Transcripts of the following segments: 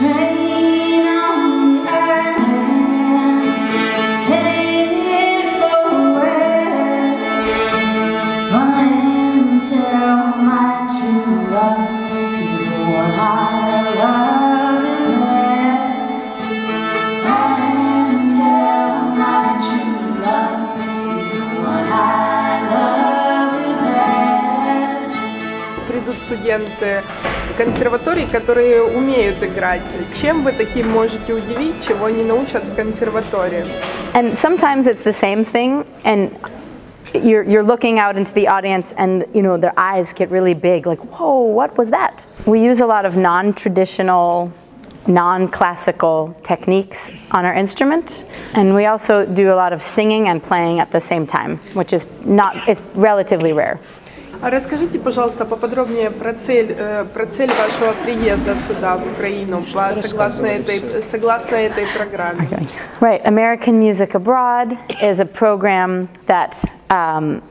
train студенты консерваторий, которые умеют играть. Чем вы таким можете удивить, чего не научат в консерватории? And sometimes it's the same thing, and you're, you're looking out into the audience, and you know their eyes get really big, like, whoa, what was that? We use a lot of non-traditional, non-classical techniques on our instrument, and we also do a lot of singing and playing at the same time, which is not, it's relatively rare. А расскажите, пожалуйста, поподробнее про цель, э, про цель вашего приезда сюда, в Украину, по- согласно этой, согласно этой программе. Right, American Music Abroad is a program that, um,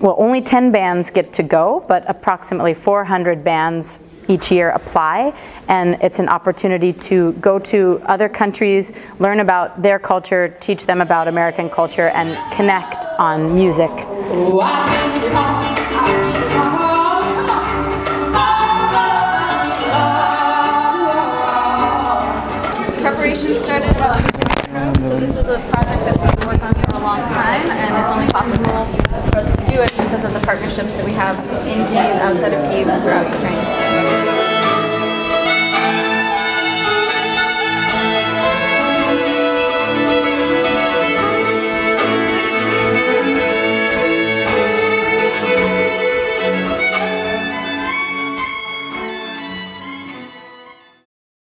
well, only 10 bands get to go, but approximately 400 bands each year apply, and it's an opportunity to go to other countries, learn about their culture, teach them about American culture, and connect on music. Preparation started about six weeks ago, so this is a project that we've been working on for a long time, and it's only possible for us to do it because of the partnerships that we have in Kyiv, outside of Kyiv, and throughout Ukraine.